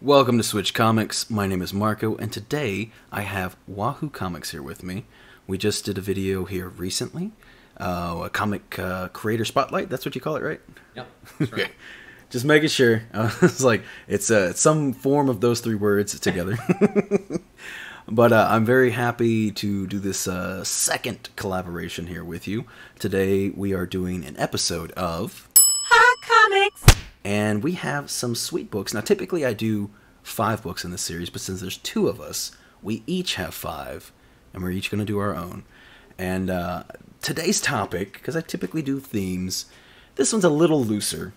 Welcome to Swytch Comics. My name is Marco, and today I have Wahoo Comics here with me. We just did a video here recently, uh, a comic uh, creator spotlight. That's what you call it, right? Yep. That's right. Just making sure. Uh, it's like it's uh, some form of those three words together. but uh, I'm very happy to do this uh, second collaboration here with you. Today we are doing an episode of Hot Comics. And we have some sweet books. Now, typically I do five books in this series, but since there's two of us, we each have five, and we're each going to do our own. And uh, today's topic, because I typically do themes, this one's a little looser,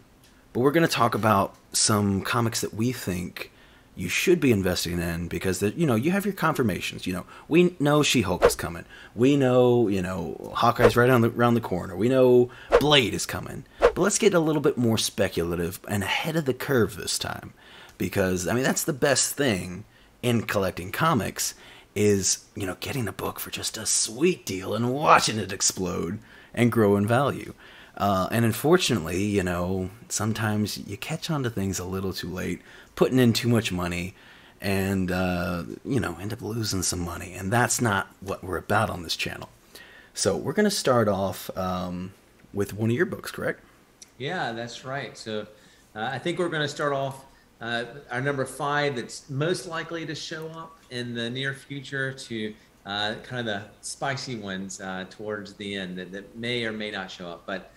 but we're going to talk about some comics that we think you should be investing in because you know you have your confirmations. You know we know She-Hulk is coming. We know you know Hawkeye's right on the, around the corner. We know Blade is coming. But let's get a little bit more speculative and ahead of the curve this time, because I mean that's the best thing in collecting comics is you know getting a book for just a sweet deal and watching it explode and grow in value. Uh, and unfortunately, you know, sometimes you catch on to things a little too late, putting in too much money, and, uh, you know, end up losing some money. And that's not what we're about on this channel. So we're going to start off um, with one of your books, correct? Yeah, that's right. So uh, I think we're going to start off uh, our number five that's most likely to show up in the near future to uh, kind of the spicy ones uh, towards the end that, that may or may not show up. But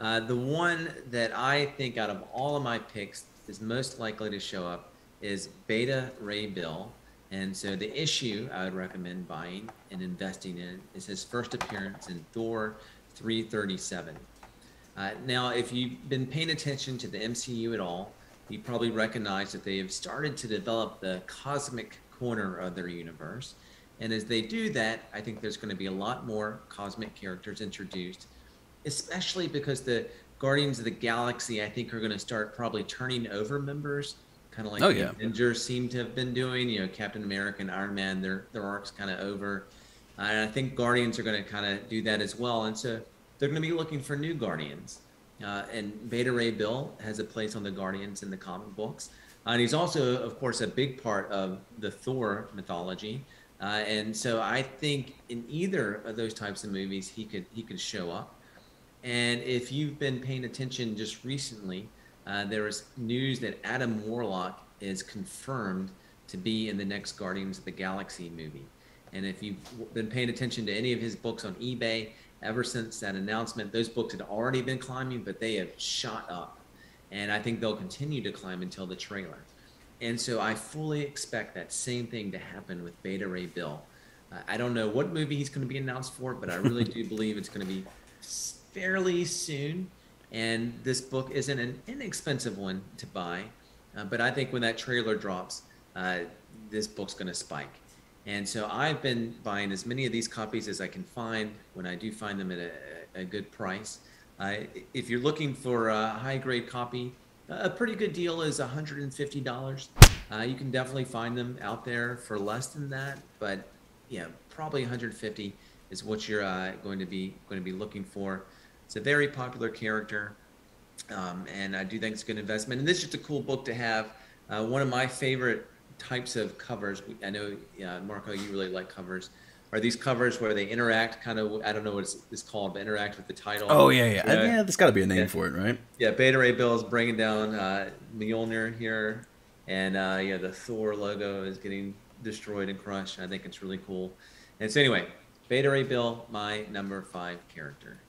uh, the one that I think out of all of my picks is most likely to show up is Beta Ray Bill. And so the issue I would recommend buying and investing in is his first appearance in Thor 337. Uh, now, if you've been paying attention to the MCU at all, you probably recognize that they have started to develop the cosmic corner of their universe. And as they do that, I think there's going to be a lot more cosmic characters introduced, especially because the Guardians of the Galaxy, I think, are going to start probably turning over members, kind of like Oh, yeah. Avengers seem to have been doing. You know, Captain America and Iron Man, their their arcs kind of over. Uh, and I think Guardians are going to kind of do that as well. And so they're going to be looking for new Guardians. Uh, and Beta Ray Bill has a place on the Guardians in the comic books. Uh, and he's also, of course, a big part of the Thor mythology. Uh, and so I think in either of those types of movies, he could he could show up. And if you've been paying attention just recently, uh, there was news that Adam Warlock is confirmed to be in the next Guardians of the Galaxy movie. And if you've been paying attention to any of his books on eBay, ever since that announcement, those books had already been climbing, but they have shot up. And I think they'll continue to climb until the trailer. And so I fully expect that same thing to happen with Beta Ray Bill. Uh, I don't know what movie he's going to be announced for, but I really do believe it's going to be fairly soon. And this book isn't an inexpensive one to buy, uh, but I think when that trailer drops, uh, this book's going to spike. And so I've been buying as many of these copies as I can find when I do find them at a, a good price. Uh, if you're looking for a high grade copy, a pretty good deal is $150. Uh, you can definitely find them out there for less than that, but yeah, probably 150 is what you're uh, going to be going to be looking for. It's a very popular character, um, and I do think it's a good investment. And this is just a cool book to have. Uh, one of my favorite types of covers. I know, uh, Marco, you really like covers. Are these covers where they interact, kind of? I don't know what it's, it's called, but interact with the title. Oh yeah, yeah, Yeah. yeah. there's got to be a name Yeah. for it, right? Yeah, Beta Ray Bill is bringing down uh, Mjolnir here, and uh, yeah, the Thor logo is getting destroyed and crushed. I think it's really cool. And so anyway, Beta Ray Bill, my number five character.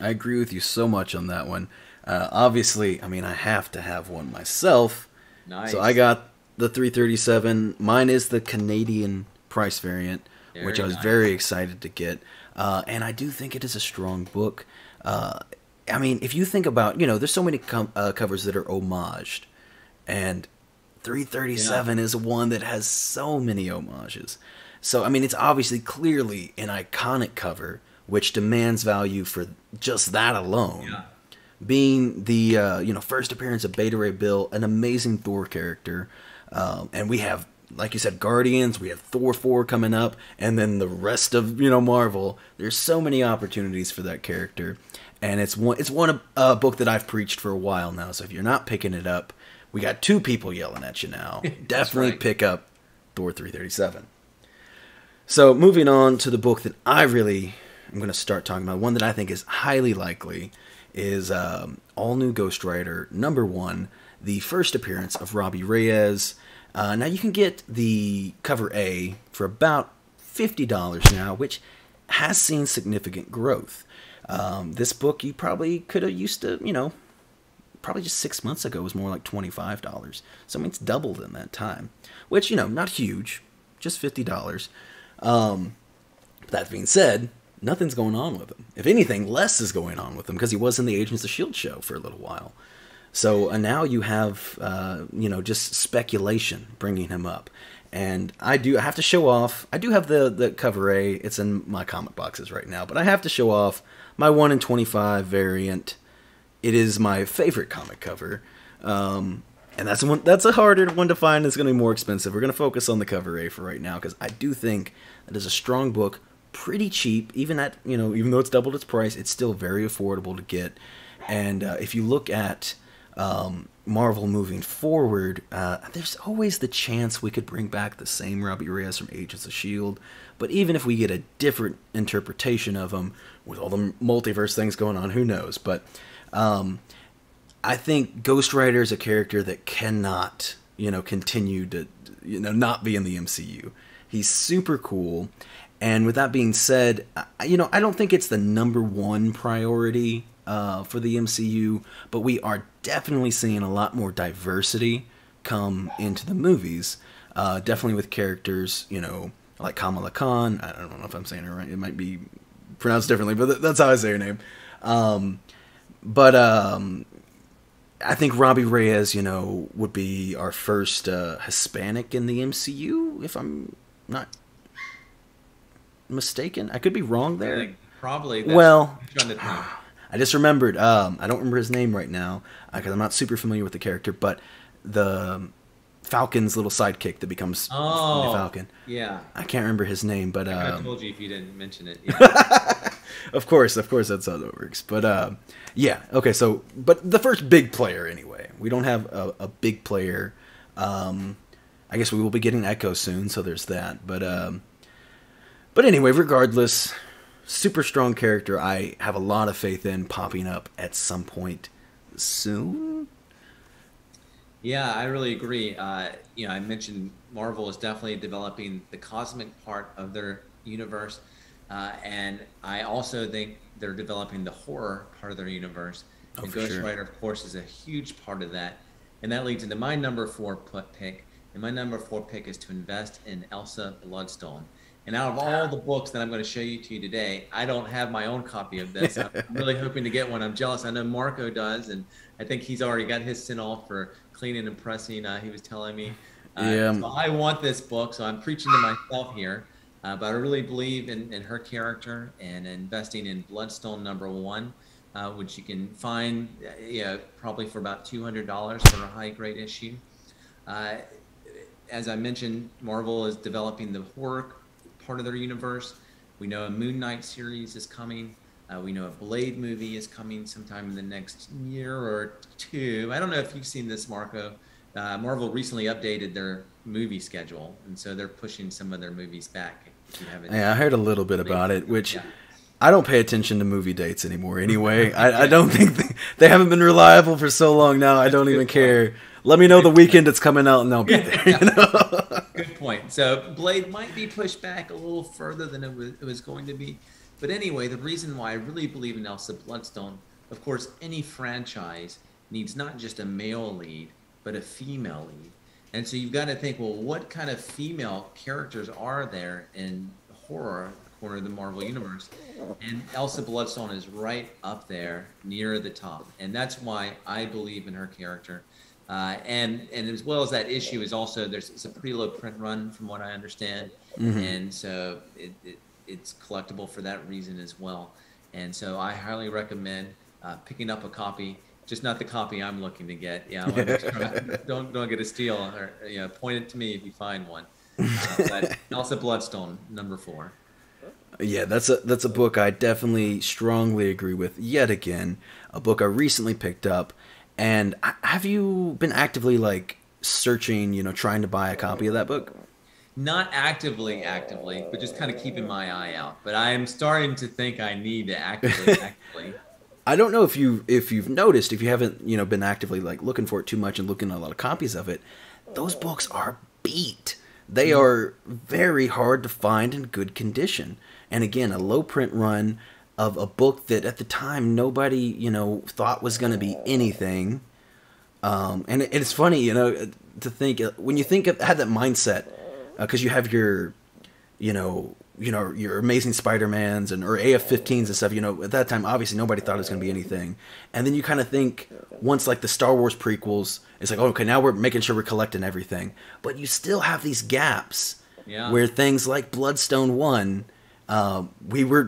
I agree with you so much on that one. Uh, obviously, I mean, I have to have one myself. Nice. So I got the 337. Mine is the Canadian price variant, which I was nice. very excited to get. Uh, and I do think it is a strong book. Uh, I mean, if you think about, you know, there's so many com- uh, covers that are homaged, and 337 is one that has so many homages. So, I mean, it's obviously clearly an iconic cover, which demands value for just that alone Yeah. being the uh, you know first appearance of Beta Ray Bill, an amazing Thor character, um, and we have like you said Guardians, we have Thor four coming up, and then the rest of you know Marvel. There's so many opportunities for that character, and it's one it's one uh, book that I've preached for a while now. So if you're not picking it up, we got two people yelling at you now. Definitely right. pick up Thor 337. So, moving on to the book that I really am going to start talking about, one that I think is highly likely, is um, All New Ghost Rider number one, the first appearance of Robbie Reyes. Uh, now, you can get the cover A for about $50 now, which has seen significant growth. Um, this book you probably could have used to, you know, probably just six months ago was more like $25. So, I mean, it's doubled in that time, which, you know, not huge, just $50. Um, that being said, nothing's going on with him. If anything, less is going on with him because he was in the Agents of S.H.I.E.L.D. show for a little while. So uh, now you have, uh, you know, just speculation bringing him up. And I do I have to show off. I do have the, the cover A. It's in my comic boxes right now. But I have to show off my 1 in 25 variant. It is my favorite comic cover. Um, and that's one that's a harder one to find. It's going to be more expensive. We're going to focus on the cover A for right now because I do think that is a strong book, pretty cheap. Even at you know even though it's doubled its price, it's still very affordable to get. And uh, if you look at um, Marvel moving forward, uh, there's always the chance we could bring back the same Robbie Reyes from Agents of S.H.I.E.L.D. But even if we get a different interpretation of him, with all the multiverse things going on, who knows? But um, I think Ghost Rider is a character that cannot, you know, continue to, you know, not be in the MCU. He's super cool. And with that being said, you know, I don't think it's the number one priority uh, for the MCU, but we are definitely seeing a lot more diversity come into the movies. Uh, definitely with characters, you know, like Kamala Khan. I don't know if I'm saying it right. It might be pronounced differently, but th- that's how I say her name. Um, but um, I think Robbie Reyes, you know, would be our first uh, Hispanic in the MCU, if I'm not mistaken. I could be wrong I there. think probably. That's Well, trying to think. I just remembered. Um, I don't remember his name right now because I'm not super familiar with the character. But the um, Falcon's little sidekick that becomes Oh, the Falcon. Yeah. I can't remember his name, but I um, told you if you didn't mention it. Yeah. of course, of course, that's how that works. But uh, yeah, okay. So, but the first big player, anyway. We don't have a, a big player. Um, I guess we will be getting Echo soon, so there's that. But um, but anyway, regardless, super strong character. I have a lot of faith in popping up at some point soon. Yeah, I really agree. Uh, you know, I mentioned Marvel is definitely developing the cosmic part of their universe, uh, and I also think they're developing the horror part of their universe. Oh, and Ghost sure. Rider, of course, is a huge part of that, and that leads into my number four put pick. And my number four pick is to invest in Elsa Bloodstone. And out of all the books that I'm going to show you to you today, I don't have my own copy of this. I'm really hoping to get one. I'm jealous. I know Marco does, and I think he's already got his sent off for cleaning and pressing. Uh, he was telling me. Uh, Yeah. So I want this book, so I'm preaching to myself here. Uh, but I really believe in, in her character and investing in Bloodstone number one, uh, which you can find, uh, you probably for about $200 for a high grade issue. Uh, as I mentioned, Marvel is developing the horror part of their universe. We know a Moon Knight series is coming. Uh, we know a Blade movie is coming sometime in the next year or two. I don't know if you've seen this, Marco. Uh, Marvel recently updated their movie schedule, and so they're pushing some of their movies back. If you haven't, Yeah, I heard a little bit about it, which Yeah. I don't pay attention to movie dates anymore. Anyway, I, I don't think they, they haven't been reliable for so long now. I don't even care. Let me know the weekend it's coming out, and I'll be there. You know? Point. So Blade might be pushed back a little further than it was, it was going to be. But anyway, the reason why I really believe in Elsa Bloodstone, of course, any franchise needs not just a male lead, but a female lead. And so you've got to think, well, what kind of female characters are there in horror corner of the Marvel universe? And Elsa Bloodstone is right up there near the top. And that's why I believe in her character. Uh, and and as well as that issue is also there's it's a pretty low print run from what I understand, and so it, it it's collectible for that reason as well. And so I highly recommend uh, picking up a copy, just not the copy I'm looking to get. Yeah, sure- don't don't get a steal or you know point it to me if you find one. Uh, but Elsa Bloodstone number four. Yeah, that's a that's a book I definitely strongly agree with. Yet again, a book I recently picked up, And have you been actively like searching, you know, trying to buy a copy of that book? Not actively, actively, but just kind of keeping my eye out. But I am starting to think I need to actively, actively. I don't know if you if you've noticed if you haven't you know been actively like looking for it too much and looking at a lot of copies of it, those books are beat. They mm-hmm. are very hard to find in good condition. And again, a low print run of a book that at the time nobody you know thought was going to be anything. Um, and it, it's funny you know to think when you think of had that mindset because you have your you know you know your amazing spider-mans and or af-15s and stuff you know at that time obviously nobody thought it was going to be anything and then you kind of think once like the star wars prequels it's like oh, okay now we're making sure we're collecting everything but you still have these gaps Yeah. where things like bloodstone 1 uh, we were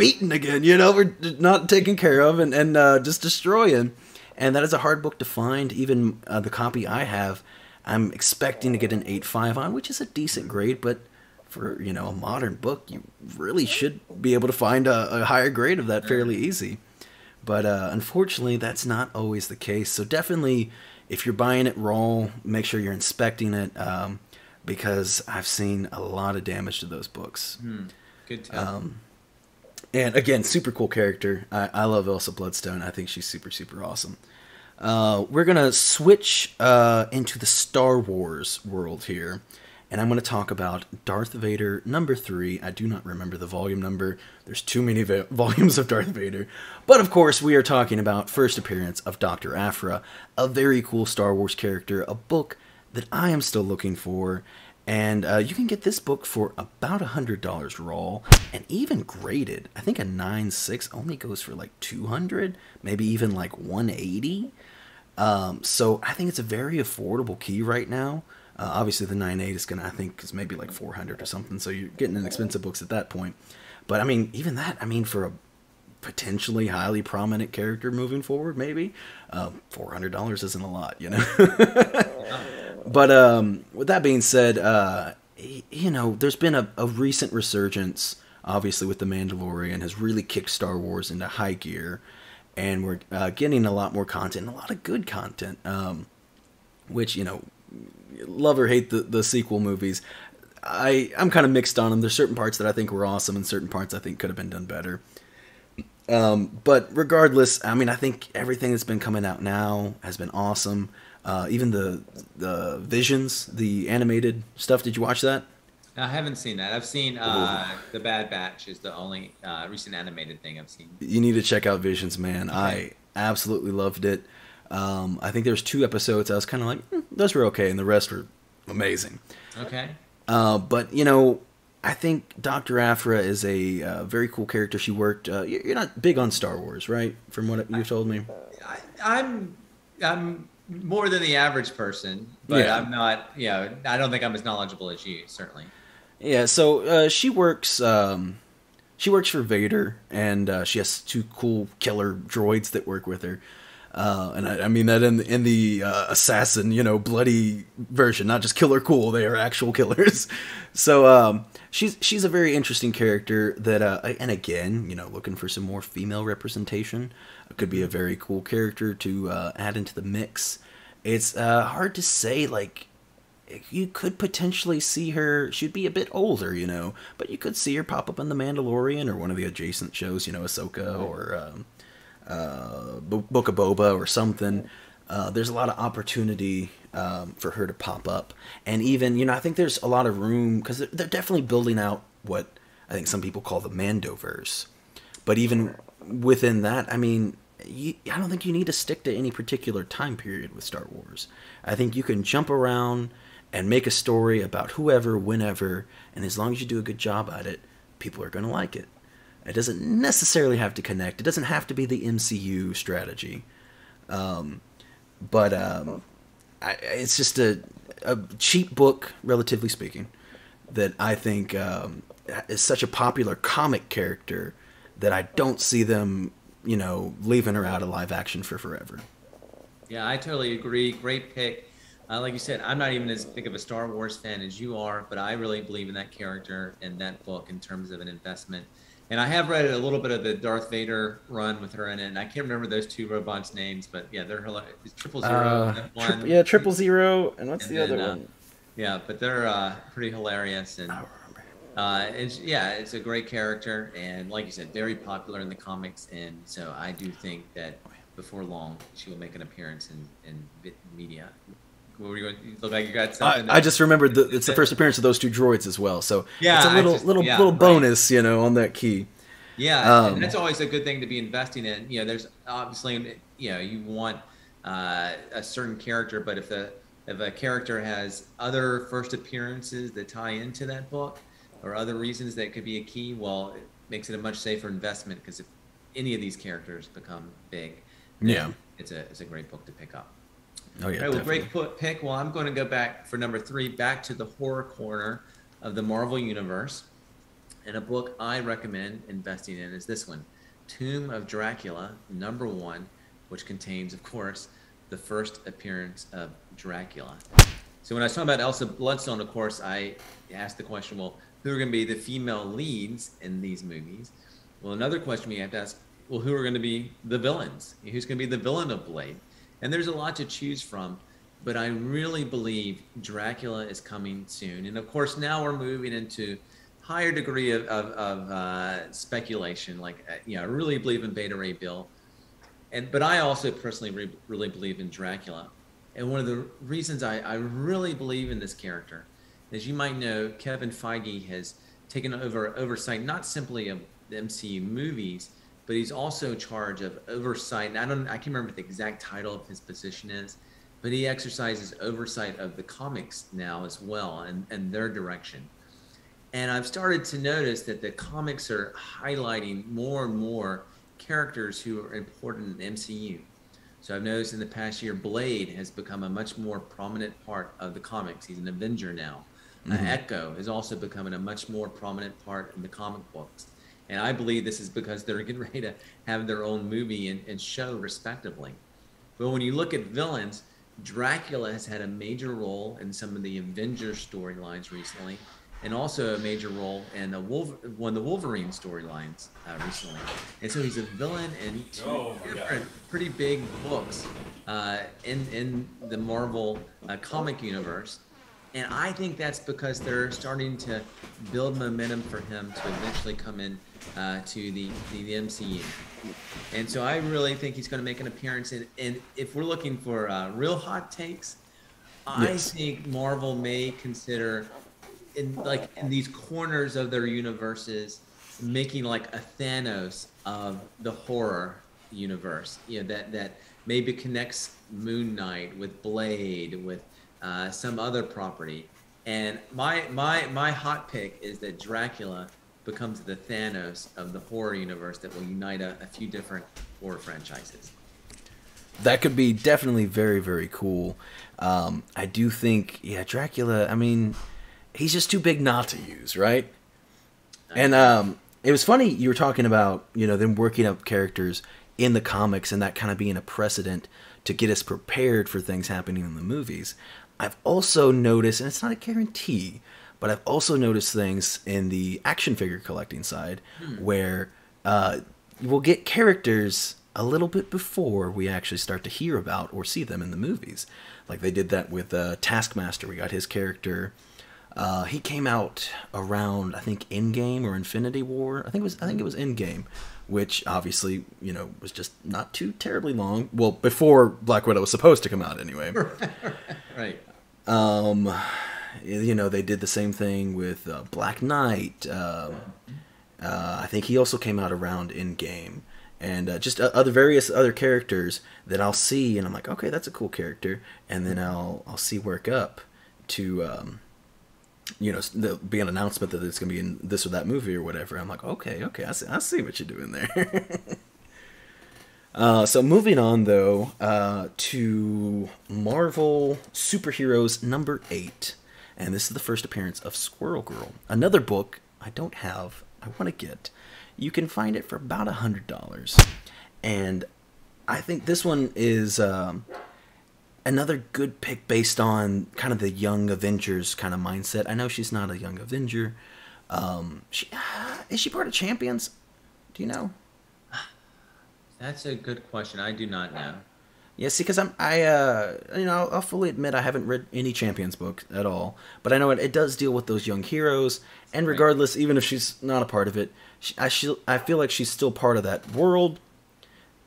beaten again you know we're not taken care of and, and uh, just destroying. And that is a hard book to find even uh, the copy i have. I'm expecting to get an 8.5 on which is a decent grade but for you know a modern book you really should be able to find a, a higher grade of that fairly easy. But uh, unfortunately that's not always the case. So definitely if you're buying it raw make sure you're inspecting it um, because i've seen a lot of damage to those books. Good tell. Um, and again, super cool character. I, I love Elsa Bloodstone. I think she's super, super awesome. Uh, we're gonna switch uh, into the Star Wars world here, and I'm gonna talk about Darth Vader number three. I do not remember the volume number. There's too many va- volumes of Darth Vader, but of course, we are talking about first appearance of Doctor Aphra, a very cool Star Wars character, a book that I am still looking for. And uh, you can get this book for about a hundred dollars raw, and even graded. I think a nine six only goes for like two hundred, maybe even like one eighty. Um, so I think it's a very affordable key right now. Uh, obviously, the nine eight is gonna, I think, is maybe like four hundred or something. So you're getting inexpensive books at that point. But I mean, even that, I mean, for a potentially highly prominent character moving forward, maybe uh, four hundred dollars isn't a lot, you know. but um, with that being said, uh, you know, there's been a, a recent resurgence, obviously, with the Mandalorian has really kicked Star Wars into high gear, and we're uh, getting a lot more content, a lot of good content. Um, which you know, love or hate the the sequel movies. I I'm kind of mixed on them. There's certain parts that I think were awesome, and certain parts I think could have been done better. Um, but regardless, I mean, I think everything that's been coming out now has been awesome. Uh, even the the Visions, the animated stuff. Did you watch that? I haven't seen that. I've seen uh, the Bad Batch is the only uh, recent animated thing I've seen. You need to check out Visions, man. I absolutely loved it. Um, I think there's two episodes. I was kind of like, "Hmm, those were okay, and the rest were amazing. Okay. Uh, but you know, I think Doctor Aphra is a uh, very cool character. She worked. Uh, you're not big on Star Wars, right? From what you've told me. I, I'm I'm more than the average person, but Yeah. I'm not. You know, I don't think I'm as knowledgeable as you. Certainly. Yeah. So uh, she works. Um, she works for Vader, and uh, she has two cool killer droids that work with her. Uh, and I, I mean that in the, in the uh, assassin, you know, bloody version, not just killer cool. They are actual killers. so um, she's she's a very interesting character. That uh, and again, you know, looking for some more female representation, could be a very cool character to uh, add into the mix. It's uh, hard to say, like you could potentially see her. She'd be a bit older, you know, but you could see her pop up in The Mandalorian or one of the adjacent shows, you know, Ahsoka or um, uh, Book of Boba or something. Uh, there's a lot of opportunity um, for her to pop up, and even you know, I think there's a lot of room because they're, they're definitely building out what I think some people call the Mandoverse. But even within that, I mean, you, I don't think you need to stick to any particular time period with Star Wars. I think you can jump around and make a story about whoever, whenever, and as long as you do a good job at it, people are going to like it. It doesn't necessarily have to connect. It doesn't have to be the MCU strategy. Um, but um, I, it's just a, a cheap book, relatively speaking, that I think um, is such a popular comic character that I don't see them, you know, leaving her out of live action for forever. Yeah, I totally agree. Great pick. Uh, like you said, I'm not even as big of a Star Wars fan as you are, but I really believe in that character and that book in terms of an investment. And I have read a little bit of the Darth Vader run with her in it, and I can't remember those two robots' names, but yeah, they're hilarious. Triple Zero, Uh, that tri- yeah, triple zero, and what's And the other uh, one? Yeah, but they're uh, pretty hilarious, and I don't remember. Uh, it's yeah, it's a great character, and like you said, very popular in the comics, and so I do think that before long she will make an appearance in in media. What were you going? You look like you got I, something. I just remembered the, it's the first appearance of those two droids as well, so Yeah, it's a I little just- little yeah, little right. bonus, you know, on that key. Yeah, Um, and that's always a good thing to be investing in. You know, there's obviously, you know, you want uh, a certain character, but if the if a character has other first appearances that tie into that book, or other reasons that could be a key, well, it makes it a much safer investment because if any of these characters become big, Yeah. it's a it's a great book to pick up. Oh yeah, All right, well, great put, pick. Well, I'm going to go back for number three, back to the horror corner of the Marvel Universe. And a book I recommend investing in is this one, Tomb of Dracula, number one, which contains, of course, the first appearance of Dracula. So when I was talking about Elsa Bloodstone, of course, I asked the question, well, who are going to be the female leads in these movies? Well, another question we have to ask, well, who are going to be the villains? Who's going to be the villain of Blade? And there's a lot to choose from, but I really believe Dracula is coming soon. And of course, now we're moving into higher degree of, of, of uh, speculation. Like, uh, I really believe in Beta Ray Bill, and but I also personally re- really believe in Dracula. And one of the reasons I, I really believe in this character, as you might know, Kevin Feige has taken over oversight not simply of the MCU movies, but he's also in charge of oversight. And I don't, I can't remember what the exact title of his position is, but he exercises oversight of the comics now as well and, and their direction. And I've started to notice that the comics are highlighting more and more characters who are important in MCU. So I've noticed in the past year, Blade has become a much more prominent part of the comics. He's an Avenger now. Uh, Echo is also becoming a much more prominent part in the comic books. And I believe this is because they're getting ready to have their own movie and, and show respectively. But when you look at villains, Dracula has had a major role in some of the Avengers storylines recently, and also a major role in the Wolver- one of the Wolverine storylines uh, recently. And so he's a villain in two Oh my God. different, pretty big books uh, in in the Marvel uh, comic universe. And I think that's because they're starting to build momentum for him to eventually come in uh, to the, the, the MCU. And so I really think he's going to make an appearance. In, and if we're looking for uh, real hot takes, I Yes. think Marvel may consider in like in these corners of their universes making like a Thanos of the horror universe. You know that that maybe connects Moon Knight with Blade with uh, some other property. And my my my hot pick is that Dracula becomes the Thanos of the horror universe that will unite a, a few different horror franchises. that could be definitely very very cool. Um, I do think, yeah, Dracula. I mean, he's just too big not to use, right? And um, it was funny you were talking about you know them working up characters in the comics and that kind of being a precedent to get us prepared for things happening in the movies. I've also noticed, and it's not a guarantee, but I've also noticed things in the action figure collecting side where uh, we'll get characters a little bit before we actually start to hear about or see them in the movies. Like they did that with uh, Taskmaster. We got his character. Uh, he came out around I think Endgame or Infinity War. I think it was I think it was Endgame, which obviously you know was just not too terribly long. Well, before Black Widow was supposed to come out anyway. Right. Um, you know they did the same thing with uh, Black Knight. Um, uh, I think he also came out around Endgame, and uh, just uh, other various other characters that I'll see, and I'm like, okay, that's a cool character, and then I'll I'll see work up to. Um, you know, there'll be an announcement that it's going to be in this or that movie or whatever. I'm like, okay, okay, I see, I see what you're doing there. uh, so moving on though uh, to Marvel superheroes number eight, and this is the first appearance of Squirrel Girl, another book I don't have. I want to get. You can find it for about a hundred dollars, and I think this one is. Um, another good pick based on kind of the young Avengers kind of mindset. I know she's not a young Avenger. Um, she is she part of Champions? Do you know? That's a good question. I do not know. Yeah, see, because I'm, I, uh, you know, I'll, fully admit I haven't read any Champions book at all, but I know it, it does deal with those young heroes, and Right. regardless, even if she's not a part of it, she, I, she, I feel like she's still part of that world,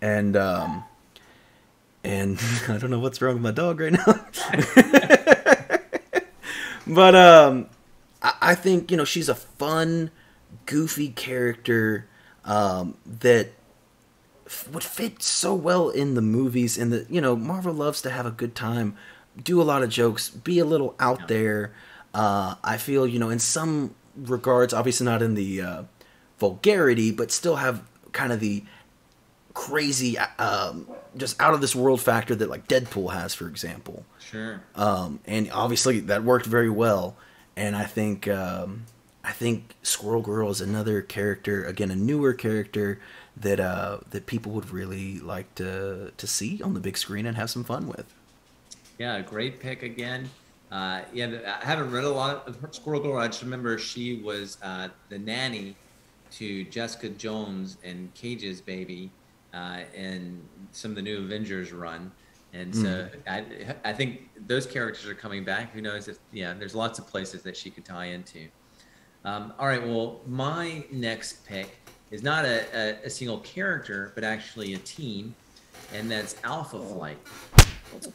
and, um, and I don't know what's wrong with my dog right now, but, um, I, I think, you know, she's a fun, goofy character, um, that would fit so well in the movies and the you know marvel loves to have a good time do a lot of jokes be a little out there uh, i feel you know in some regards obviously not in the uh, vulgarity but still have kind of the crazy um, just out of this world factor that like deadpool has for example Sure. um, and obviously that worked very well. And I think um, I think Squirrel Girl is another character, again a newer character that uh, that people would really like to to see on the big screen and have some fun with. Yeah, great pick again. Uh, yeah, I haven't read a lot of Squirrel Girl. I just remember she was uh, the nanny to Jessica Jones and Cage's baby uh, in some of the new Avengers run. And so I, I think those characters are coming back. Who knows if, yeah, there's lots of places that she could tie into. Um, all right, well, my next pick is not a, a, a single character, but actually a team, and that's Alpha Flight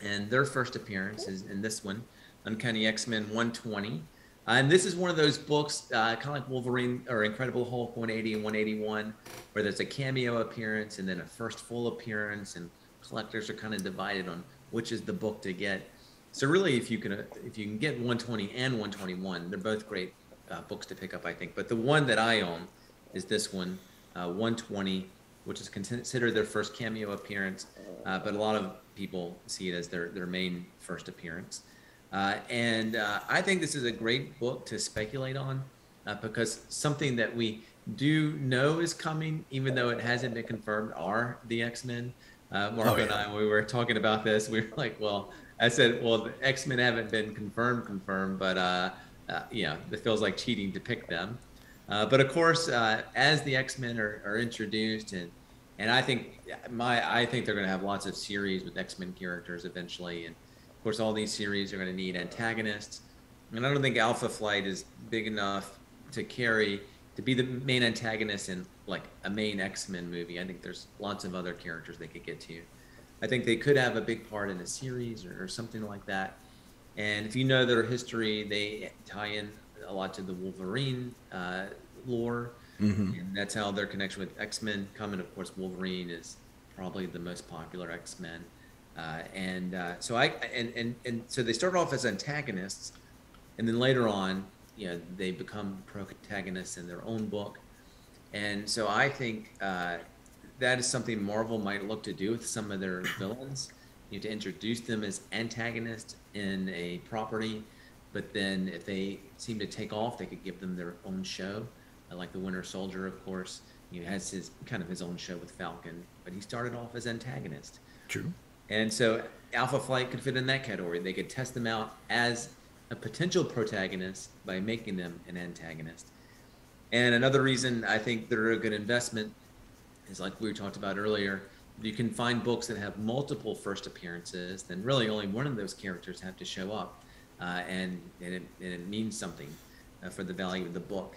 and their first appearance is in this one, Uncanny X-Men 120. Uh, and this is one of those books, uh, kind of like Wolverine or Incredible Hulk 180 and 181, where there's a cameo appearance and then a first full appearance, and collectors are kind of divided on which is the book to get. So really, if you can uh, if you can get 120 and 121, they're both great uh, books to pick up, I think. But the one that I own is this one, uh, 120, which is considered their first cameo appearance, uh, but a lot of people see it as their their main first appearance. Uh, and uh, I think this is a great book to speculate on uh, because something that we do know is coming, even though it hasn't been confirmed, are the X Men. Uh, Marco Oh, and. I, when we were talking about this, we were like, well, I said, well, the X Men haven't been confirmed, confirmed, but uh, uh, you know, it feels like cheating to pick them. Uh, but of course, uh, as the X Men are, are introduced, and and I think my I think they're going to have lots of series with X Men characters eventually, and of course, all these series are going to need antagonists. And I don't think Alpha Flight is big enough to carry to be the main antagonist in like a main X Men movie. I think there's lots of other characters they could get to. I think they could have a big part in a series or, or something like that. And if you know their history, they tie in a lot to the Wolverine uh, lore. Mhm. And that's how their connection with X Men come. And of course, Wolverine is probably the most popular X Men. Uh, and uh, so I and, and and so they start off as antagonists, and then later on, you know, they become protagonists in their own book. And so I think uh, that is something Marvel might look to do with some of their villains. You know, to introduce them as antagonists in a property, but then if they seem to take off, they could give them their own show, uh, like the Winter Soldier, of course. He has his kind of his own show with Falcon, but he started off as antagonist. True. And so Alpha Flight could fit in that category. They could test them out as a potential protagonist by making them an antagonist. And another reason I think they're a good investment is like we talked about earlier. You can find books that have multiple first appearances, then really only one of those characters have to show up, uh, and and it, and it means something uh, for the value of the book.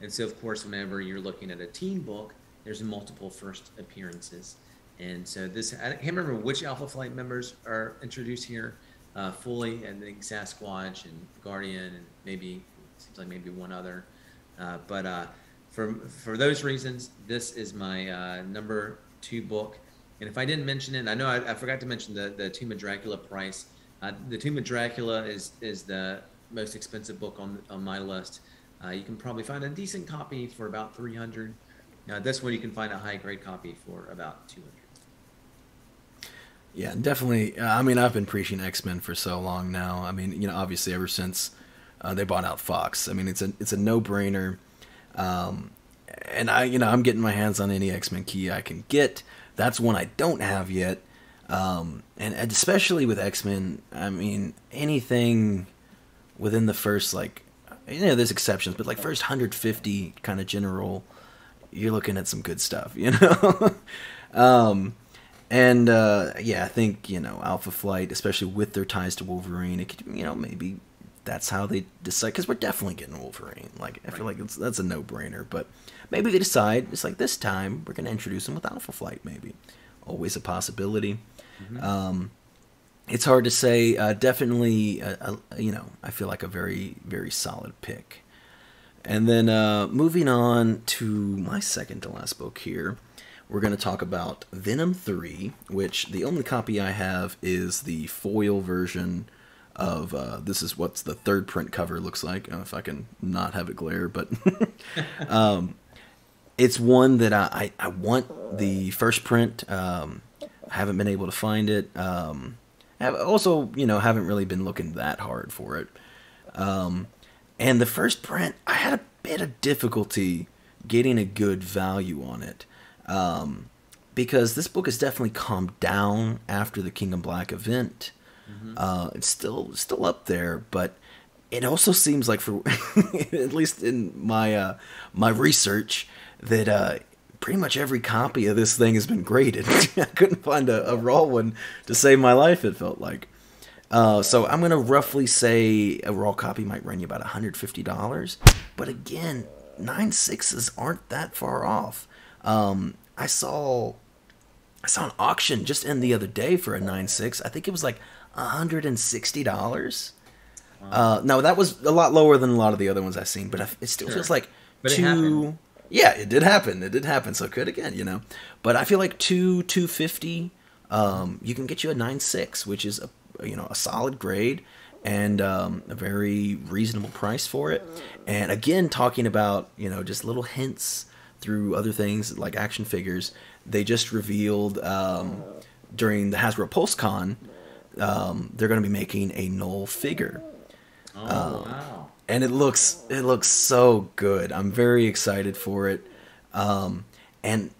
And so, of course, whenever you're looking at a teen book, there's multiple first appearances. And so this, I can't remember which Alpha Flight members are introduced here uh, fully, and think Sasquatch and Guardian and maybe seems like maybe one other. Uh, but uh, for for those reasons, this is my uh, number two book. And if I didn't mention it, I know I, I forgot to mention the the Tomb of Dracula price. Uh, the Tomb of Dracula is is the most expensive book on on my list. Uh, you can probably find a decent copy for about 300. Now this one you can find a high grade copy for about 200. Yeah, definitely. Uh, I mean, I've been preaching X Men for so long now. I mean, you know, obviously ever since uh, they bought out Fox. I mean, it's a it's a no brainer. Um, and I, you know, I'm getting my hands on any X Men key I can get. That's one I don't have yet. Um, and especially with X Men, I mean, anything within the first like, you know, there's exceptions, but like first 150 kind of general you're looking at some good stuff, you know. um, and uh, yeah, I think you know Alpha Flight, especially with their ties to Wolverine, it could you know maybe that's how they decide because we're definitely getting Wolverine. Like I feel like it's, that's a no brainer, but maybe they decide it's like this time we're gonna introduce him with Alpha Flight. Maybe always a possibility. Mm-hmm. Um, it's hard to say. Uh, definitely, a, a, you know, I feel like a very very solid pick. And then uh, moving on to my second to last book here, we're going to talk about Venom 3, which the only copy I have is the foil version of uh, this is what's the third print cover looks like. if I can not have it glare, but um, it's one that I, I, I, want the first print. Um, I haven't been able to find it. Um, I also, you know, haven't really been looking that hard for it. Um, and the first print, I had a bit of difficulty getting a good value on it. Um, because this book has definitely calmed down after the King in Black event. Mm-hmm. Uh, it's still still up there, but it also seems like, for at least in my uh, my research, that uh, pretty much every copy of this thing has been graded. I couldn't find a, a, raw one to save my life. It felt like. Uh, so I'm gonna roughly say a raw copy might run you about $150. But again, nine sixes aren't that far off. Um, I saw I saw an auction just in the other day for a nine six. I think it was like hundred and sixty dollars. Wow. Uh, no, that was a lot lower than a lot of the other ones I've seen, but it still sure. feels like but two. Yeah, it did happen. It did happen. So could again, you know. But I feel like two two fifty. Um, you can get you a nine six, which is a you know a solid grade and um, a very reasonable price for it. And again, talking about you know just little hints through other things like action figures. They just revealed um, during the Hasbro PulseCon um, they're going to be making a Knull figure. Oh um, wow! And it looks it looks so good. I'm very excited for it. Um, and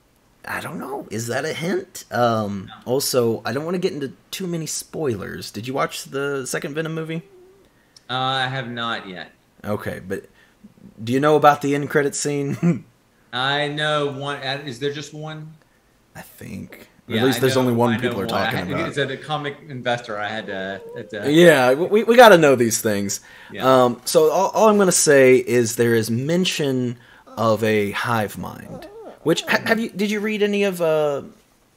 I don't know, is that a hint? Um, also, I don't want to get into too many spoilers. Did you watch the second Venom movie? Uh, I have not yet. Okay, but do you know about the end credit scene? I know one. Uh, is there just one? I think. Yeah, at least I there's know, only one people are talking had, about. As a comic investor, I had to. Had to yeah, we, we got to know these things. Yeah. Um, so all, all I'm going to say is there is mention of a hive mind. Which have you? Did you read any of uh,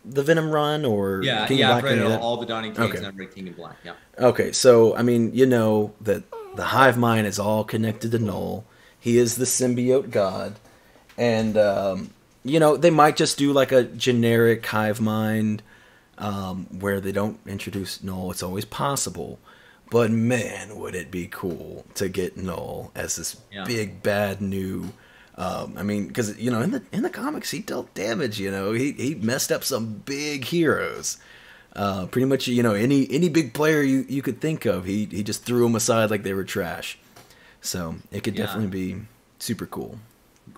the Venom run or yeah, King yeah, I've read all, all, the Donny Cates okay. and I've read King in Black. Yeah. Okay, so I mean, you know that the hive mind is all connected to Knull. He is the symbiote god and um, you know they might just do like a generic hive mind um, where they don't introduce Knull. It's always possible, but man, would it be cool to get Knull as this yeah. big bad new. Um, I mean, because you know, in the in the comics, he dealt damage. You know, he he messed up some big heroes. Uh, pretty much, you know, any any big player you, you could think of, he he just threw them aside like they were trash. So it could yeah. definitely be super cool.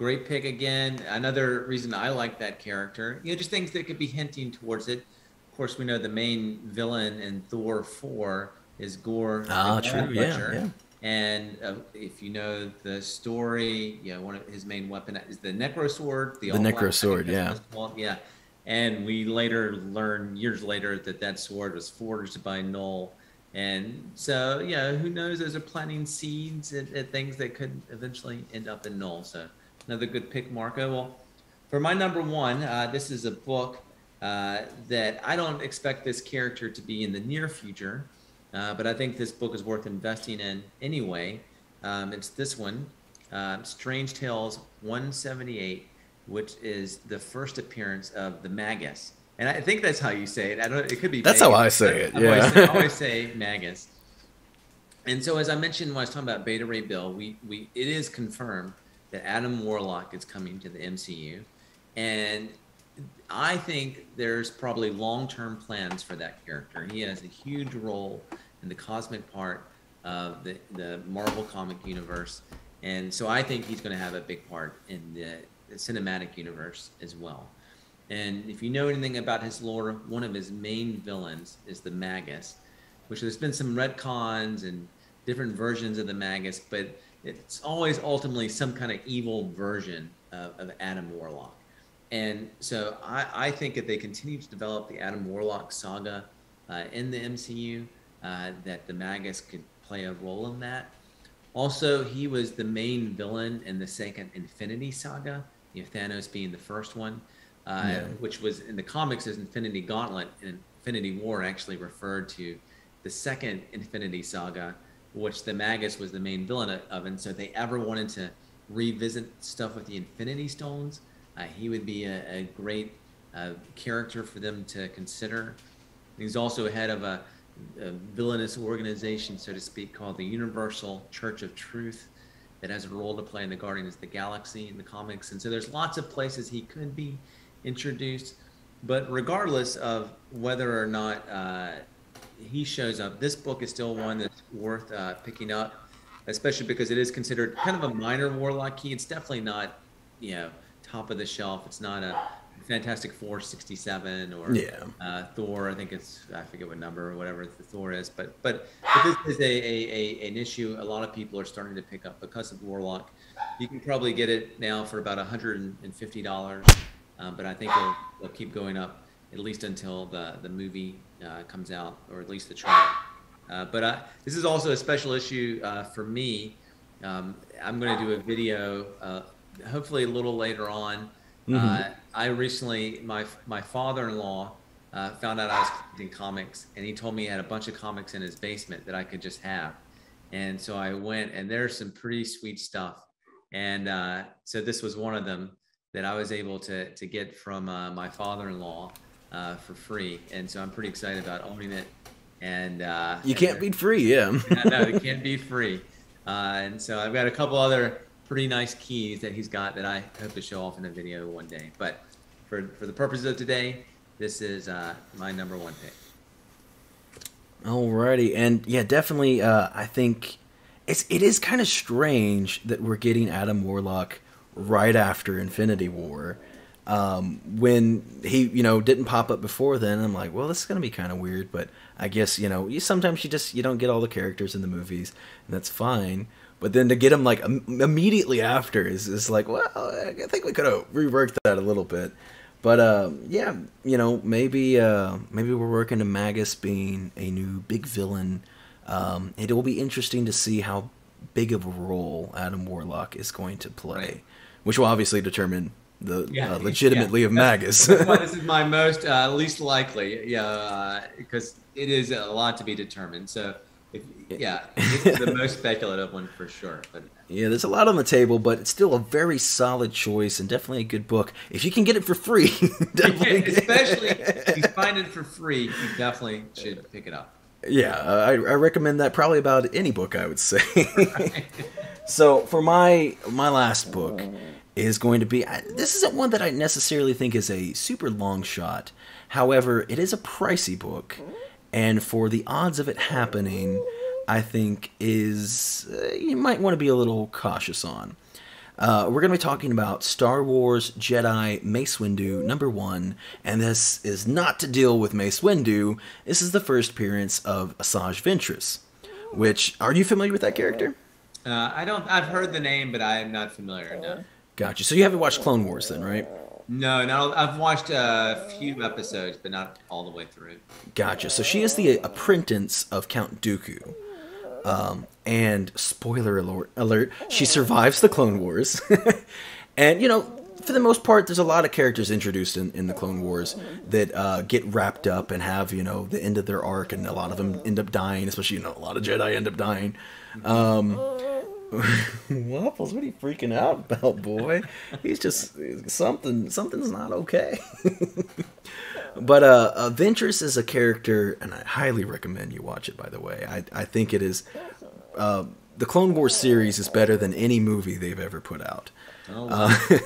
Great pick again. Another reason I like that character. You know, just things that could be hinting towards it. Of course, we know the main villain in Thor 4 is Gorr. Ah, true. Yeah, yeah. And uh, if you know the story, yeah, one of his main weapon is the Necro Sword. The, the Necro Sword, yeah. Yeah. And we later learn, years later, that that sword was forged by Knull. And so, yeah, who knows? Those are planting seeds and, at things that could eventually end up in Knull. So Another good pick, Marco. Well, for my number one, uh, this is a book uh, that I don't expect this character to be in the near future, uh, but I think this book is worth investing in anyway. Um, it's this one, um, Strange Tales 178, which is the first appearance of the Magus. And I think that's how you say it. I don't. It could be. That's Magus, how I say it. Yeah. I always, I always say Magus. And so, as I mentioned when I was talking about Beta Ray Bill, we we it is confirmed that Adam Warlock is coming to the MCU, and I think there's probably long-term plans for that character. He has a huge role in the cosmic part of the, the Marvel comic universe, and so I think he's going to have a big part in the, the cinematic universe as well. And if you know anything about his lore, one of his main villains is the Magus, which there's been some retcons and different versions of the Magus, but it's always ultimately some kind of evil version of, of Adam Warlock. And so I, I, think that they continue to develop the Adam Warlock saga uh, in the MCU, uh, that the Magus could play a role in that. Also, he was the main villain in the second Infinity Saga, you know, Thanos being the first one, uh, yeah. which was in the comics as Infinity Gauntlet and Infinity War actually referred to the second Infinity Saga, which the Magus was the main villain of. And so if they ever wanted to revisit stuff with the Infinity Stones, uh, he would be a, a great uh, character for them to consider. He's also head of a a villainous organization, so to speak, called the Universal Church of Truth that has a role to play in the Guardians of the Galaxy in the comics. And so there's lots of places he could be introduced. But regardless of whether or not uh, he shows up, this book is still one that's worth uh, picking up, especially because it is considered kind of a minor Warlock key. It's definitely not, you know, top of the shelf. It's not a Fantastic Four 67 or yeah. uh, Thor. I think it's I forget what number or whatever the Thor is, but but, but this is a, a, a, an issue a lot of people are starting to pick up because of Warlock. You can probably get it now for about 150 dollars, um, but I think it'll, it'll, keep going up at least until the the movie uh, comes out or at least the trailer. Uh, but uh, this is also a special issue uh, for me. Um, I'm going to do a video, uh, hopefully a little later on. Mm-hmm. Uh, I recently, my my father-in-law uh, found out I was collecting comics, and he told me he had a bunch of comics in his basement that I could just have. And so I went, and there's some pretty sweet stuff. And uh, so this was one of them that I was able to to get from uh, my father-in-law uh, for free. And so I'm pretty excited about owning it. And uh, you can't beat free, yeah. no, it can't be free. and so I've got a couple other pretty nice keys that he's got that I hope to show off in a video one day. But for, for the purposes of today, this is uh, my number one pick. Alrighty, and yeah, definitely. Uh, I think it's it is kind of strange that we're getting Adam Warlock right after Infinity War. Um, when he you know didn't pop up before then, I'm like, well, this is gonna be kind of weird. But I guess you know, you sometimes you just you don't get all the characters in the movies, and that's fine. But then to get him like immediately after is, is like, well, I think we could have reworked that a little bit. But uh, yeah, you know, maybe uh, maybe we're working to Magus being a new big villain. Um, it will be interesting to see how big of a role Adam Warlock is going to play, right. which will obviously determine the yeah, uh, legitimately yeah. of Magus. this is my most uh, least likely, yeah, because uh, it is a lot to be determined. So if, yeah, this is the most speculative one for sure. But yeah, there's a lot on the table, but it's still a very solid choice and definitely a good book. If you can get it for free, definitely. especially if you find it for free, you definitely should pick it up. Yeah, I, I recommend that probably about any book. I would say. so for my my last book is going to be this isn't one that I necessarily think is a super long shot. However, it is a pricey book and for the odds of it happening, I think is uh, you might want to be a little cautious on. Uh, we're going to be talking about Star Wars Jedi Mace Windu number one, and this is not to deal with Mace Windu. This is the first appearance of Asajj Ventress. Which are you familiar with that character? Uh, I don't. I've heard the name, but I am not familiar. No. Gotcha. So you haven't watched Clone Wars then, right? No, no, I've watched a few episodes, but not all the way through. Gotcha. So she is the apprentice of Count Dooku. Um, and spoiler alert, alert, she survives the Clone Wars. and, you know, for the most part, there's a lot of characters introduced in, in the Clone Wars that uh, get wrapped up and have, you know, the end of their arc, and a lot of them end up dying, especially, you know, a lot of Jedi end up dying. Um, Waffles, what are you freaking out about, boy? He's just something. Something's not okay. but uh, uh, Ventress is a character, and I highly recommend you watch it. By the way, I I think it is. Uh, the Clone Wars series is better than any movie they've ever put out. Oh, wow. uh,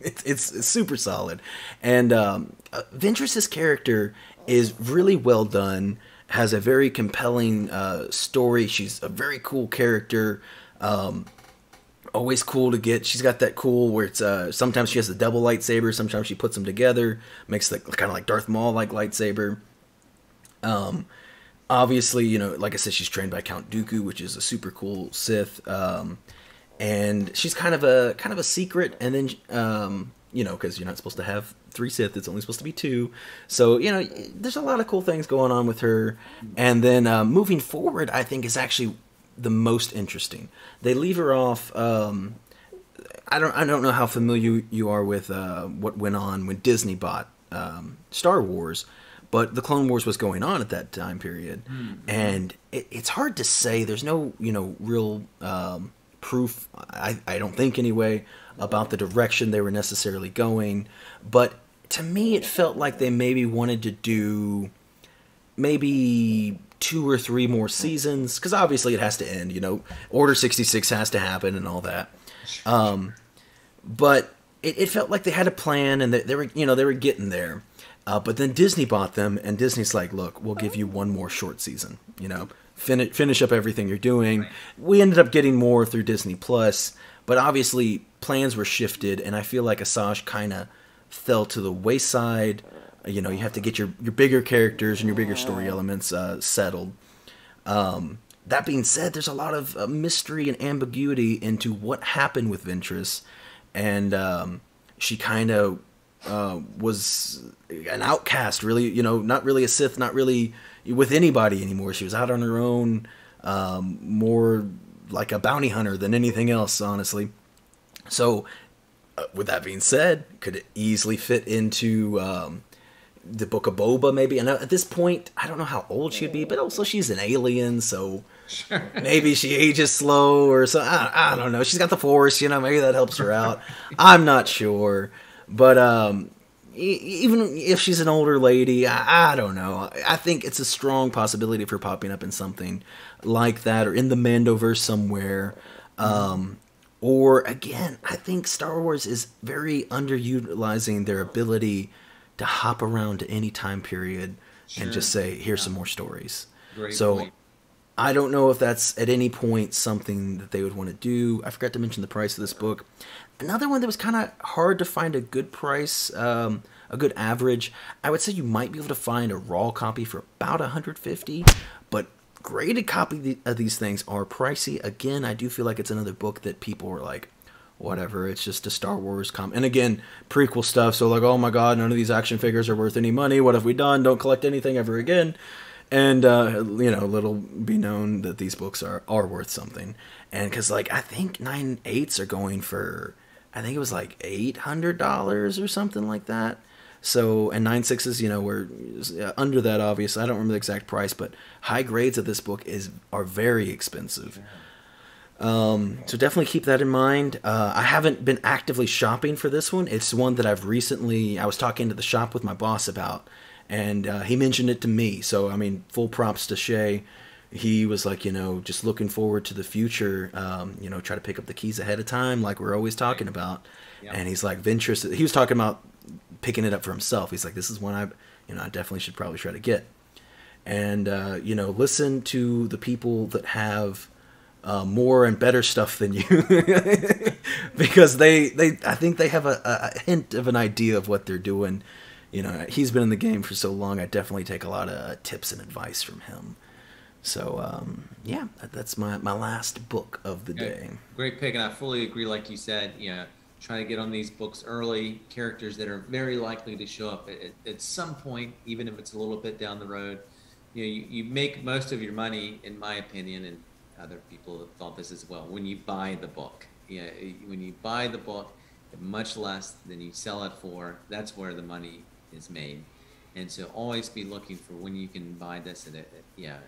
it's, it's, it's super solid, and um, uh, Ventress's character is really well done. Has a very compelling uh, story. She's a very cool character. Um, always cool to get. She's got that cool where it's uh, sometimes she has a double lightsaber, sometimes she puts them together, makes the kind of like Darth Maul like lightsaber. Um, obviously, you know, like I said, she's trained by Count Dooku, which is a super cool Sith, um, and she's kind of a kind of a secret. And then, um, you know, because you're not supposed to have three Sith, it's only supposed to be two. So you know, there's a lot of cool things going on with her. And then uh, moving forward, I think is actually the most interesting. They leave her off. Um, I don't I don't know how familiar you are with uh, what went on when Disney bought um, Star Wars, but the Clone Wars was going on at that time period, mm-hmm. and it, it's hard to say. There's no you know real um, proof. I I don't think anyway about the direction they were necessarily going, but to me it felt like they maybe wanted to do maybe two or three more seasons because obviously it has to end. You know, Order sixty six has to happen and all that. Um, but it, it, felt like they had a plan and they, they, were you know they were getting there. Uh, but then Disney bought them, and Disney's like, "Look, we'll give you one more short season. You know, finish finish up everything you're doing." We ended up getting more through Disney Plus, but obviously plans were shifted, and I feel like Asajj kind of fell to the wayside. You know, you have to get your your bigger characters and your bigger story elements uh, settled. Um, that being said, there's a lot of uh, mystery and ambiguity into what happened with Ventress, and um, she kind of uh, was an outcast. Really, you know, not really a Sith, not really with anybody anymore. She was out on her own, um, more like a bounty hunter than anything else, honestly. So, uh, with that being said, could it easily fit into um, the Book of Boba, maybe? And at this point, I don't know how old she'd be, but also she's an alien, so Sure. maybe she ages slow or so. I, I, don't know. She's got the force, you know. Maybe that helps her out. I'm not sure, but um, even if she's an older lady, I, I, don't know. I think it's a strong possibility of her popping up in something like that or in the Mandoverse somewhere. Um, or again, I think Star Wars is very underutilizing their ability to hop around to any time period sure. and just say, "Here's yeah. some more stories." Great so. Point I don't know if that's at any point something that they would want to do. I forgot to mention the price of this book. Another one that was kind of hard to find a good price, um, a good average. I would say you might be able to find a raw copy for about 150, but graded copy of these things are pricey. Again, I do feel like it's another book that people were like, whatever, it's just a Star Wars com. And again, prequel stuff. So like, oh my god, none of these action figures are worth any money. What have we done? Don't collect anything ever again and uh, you know, little be known that these books are are worth something, and because like I think nine eights are going for, I think it was like eight hundred dollars or something like that. So and nine sixes, you know, were under that. Obviously, I don't remember the exact price, but high grades of this book is are very expensive. Um, so definitely keep that in mind. Uh, I haven't been actively shopping for this one. It's one that I've recently. I was talking to the shop with my boss about, and uh, he mentioned it to me. So I mean, full props to Shay. He was like, you know, just looking forward to the future. Um, you know, try to pick up the keys ahead of time, like we're always talking about. Yep. And he's like, Ventress. He was talking about picking it up for himself. He's like, this is one I, you know, I definitely should probably try to get. And uh, you know, listen to the people that have uh, more and better stuff than you because they they I think they have a, a, hint of an idea of what they're doing you know, he's been in the game for so long. I definitely take a lot of tips and advice from him. So um, yeah, that's my my last book of the day. Great pick, and I fully agree. Like you said, you know, try to get on these books early. Characters that are very likely to show up at, at some point, even if it's a little bit down the road. You know, you, you make most of your money, in my opinion, and other people have thought this as well. When you buy the book, yeah, when you buy the book, much less than you sell it for, that's where the money is made. And so always be looking for when you can buy this at, a, yeah,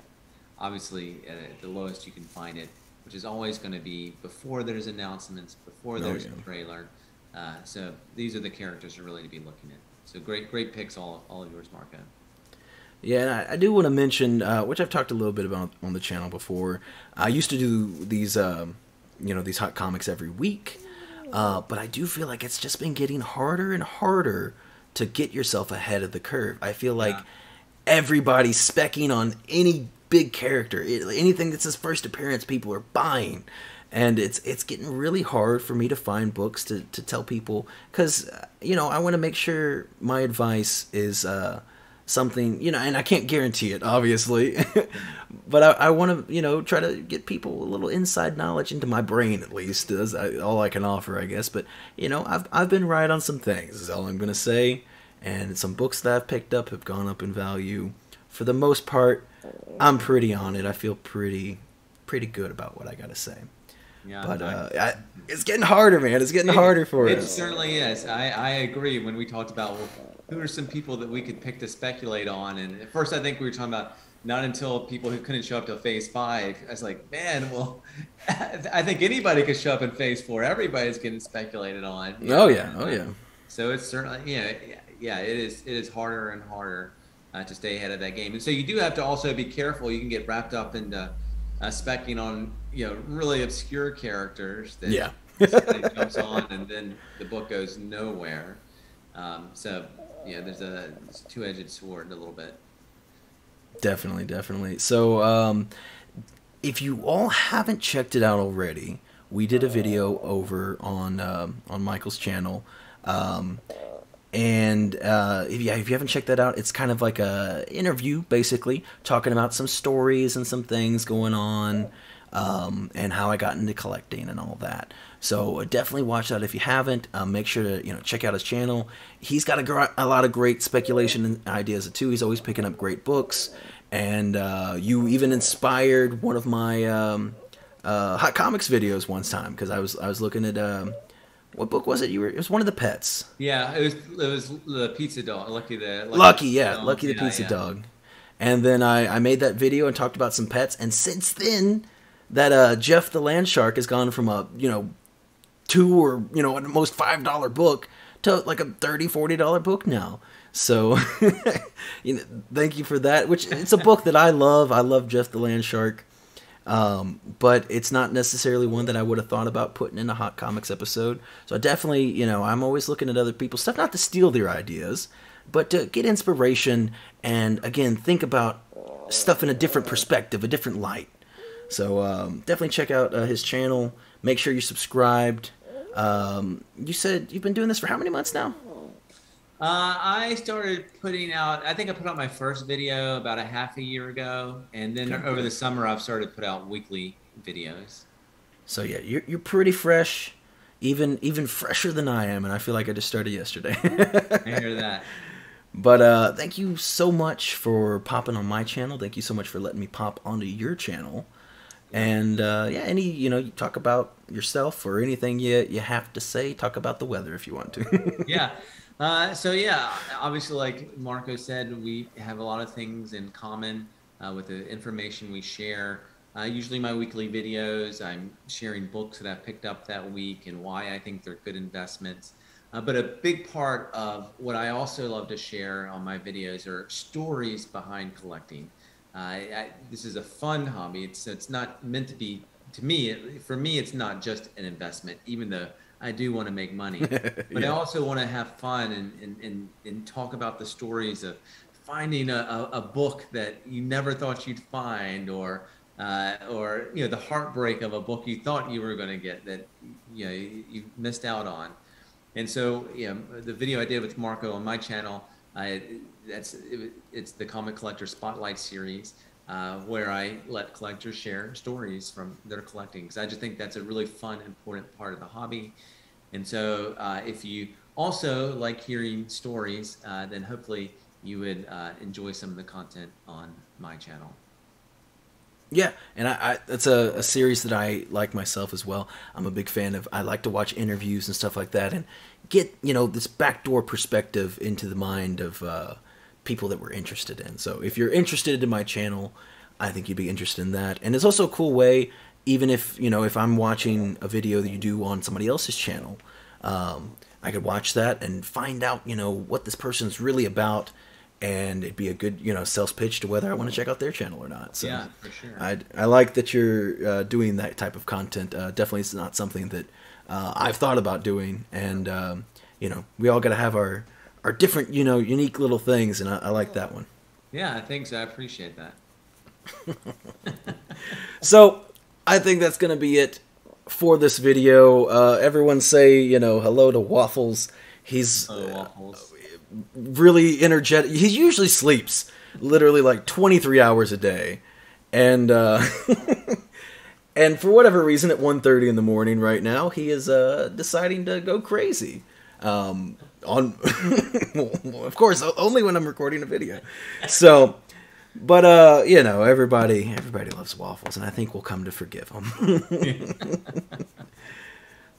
obviously at the lowest you can find it, which is always going to be before there's announcements, before oh, there's oh, yeah. a trailer. Uh, so these are the characters you're really to be looking at. So great, great picks, all, all of yours, Marco. Yeah, and I, I do want to mention, uh, which I've talked a little bit about on the channel before. I used to do these, um, you know, these hot comics every week, uh, but I do feel like it's just been getting harder and harder to get yourself ahead of the curve. I feel like yeah. everybody's specking on any big character, anything that's his first appearance, people are buying. And it's it's getting really hard for me to find books to, to tell people because uh, you know I want to make sure my advice is uh, something, you know, and I can't guarantee it, obviously, but I, I want to, you know, try to get people a little inside knowledge into my brain, at least, as I, all I can offer, I guess. But you know, I've I've been right on some things. Is all I'm gonna say. And some books that I've picked up have gone up in value. For the most part, I'm pretty on it. I feel pretty pretty good about what I gotta say. Yeah, But uh, I, it's getting harder, man. It's getting harder for it us. certainly is. I, I agree. When we talked about who are some people that we could pick to speculate on, and at first I think we were talking about not until people who couldn't show up till phase five. I was like, man, well, I think anybody could show up in phase four. Everybody's getting speculated on. Oh yeah, oh yeah. So it's certainly yeah, yeah. It is it is harder and harder uh, to stay ahead of that game, and so you do have to also be careful. You can get wrapped up into uh, specking on you know really obscure characters that Yeah. jumps on, and then the book goes nowhere. Um, so yeah, there's a, two-edged sword a little bit. Definitely, definitely. So, um, if you all haven't checked it out already, we did a video over on um, on Michael's channel, um, and uh, if, yeah, if you haven't checked that out, it's kind of like a interview, basically talking about some stories and some things going on, um, and how I got into collecting and all that. So uh, definitely watch that if you haven't. Um, make sure to you know check out his channel. He's got a, gr- a lot of great speculation and ideas too. He's always picking up great books, and uh, you even inspired one of my um, uh, hot comics videos once time because I was I was looking at um, what book was it? You were it was one of the pets. Yeah, it was it was the pizza dog, Lucky the Lucky, yeah, dog. Lucky the Yeah, pizza yeah. dog. And then I, I made that video and talked about some pets, and since then, that uh, Jeff the Land Shark has gone from a you know two or you know at most five dollar book to like a 30 40 dollar book now. So, you know, thank you for that. Which it's a book that I love. I love Jeff the Land Shark. Um, but it's not necessarily one that I would have thought about putting in a hot comics episode. So I definitely, you know, I'm always looking at other people's stuff, not to steal their ideas, but to get inspiration and again think about stuff in a different perspective, a different light. So um, definitely check out uh, his channel. Make sure you're subscribed. Um, you said you've been doing this for how many months now? Uh, I started putting out. I think I put out my first video about a half a year ago, and then Okay. over the summer I've started to put out weekly videos. So yeah, you're you're pretty fresh, even even fresher than I am, and I feel like I just started yesterday. I hear that. But uh, thank you so much for popping on my channel. Thank you so much for letting me pop onto your channel. And uh, yeah, any you know, you talk about yourself or anything you you have to say. Talk about the weather if you want to. yeah. Uh, so yeah, obviously, like Marco said, we have a lot of things in common uh, with the information we share. Uh, usually, my weekly videos, I'm sharing books that I've picked up that week and why I think they're good investments. Uh, but a big part of what I also love to share on my videos are stories behind collecting. Uh, I, this is a fun hobby. It's it's not meant to be to me. For me, it's not just an investment, even though I do want to make money. But I also want to have fun and, and, and, and talk about the stories of finding a, a, a book that you never thought you'd find or uh, or you know the heartbreak of a book you thought you were going to get that you know you, you missed out on. And so, yeah, the video I did with Marco on my channel, I, that's it, it's the Comic Collector Spotlight series, uh, where I let collectors share stories from their collecting. Because I just think that's a really fun, important part of the hobby. And so, uh, if you also like hearing stories, uh, then hopefully you would uh, enjoy some of the content on my channel. Yeah, and I, that's a, a series that I like myself as well. I'm a big fan of. I like to watch interviews and stuff like that, and get you know this backdoor perspective into the mind of uh, people that we're interested in. So if you're interested in my channel, I think you'd be interested in that. And it's also a cool way, even if you know if I'm watching a video that you do on somebody else's channel, um, I could watch that and find out you know what this person's really about. And it'd be a good, you know, sales pitch to whether I want to check out their channel or not. So Yeah, for sure. I, I like that you're uh, doing that type of content. Uh, definitely, it's not something that uh, I've thought about doing, and um, you know, we all got to have our our different, you know, unique little things, and I, I like that one. Yeah, I think so. I appreciate that. So I think that's gonna be it for this video. Uh, everyone say, you know, hello to Waffles. He's Oh, waffles. really energetic. He usually sleeps literally like 23 hours a day, and uh, and for whatever reason, at 1:30 in the morning right now, he is uh, deciding to go crazy. Um, on, of course, only when I'm recording a video. So, but uh, you know, everybody everybody loves waffles, and I think we'll come to forgive them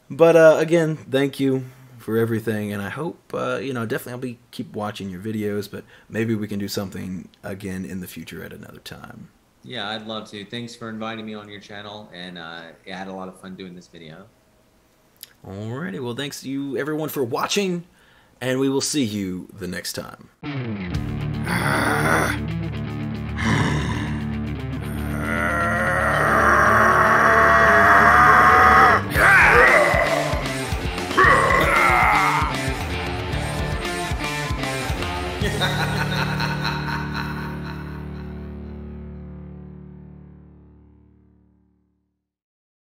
but uh, again, thank you for everything, and I hope uh, you know definitely I'll be keep watching your videos, but maybe we can do something again in the future at another time. Yeah, I'd love to. Thanks for inviting me on your channel, and uh, yeah, I had a lot of fun doing this video. Alrighty, well, thanks to you everyone for watching, and we will see you the next time. Ah. Ah.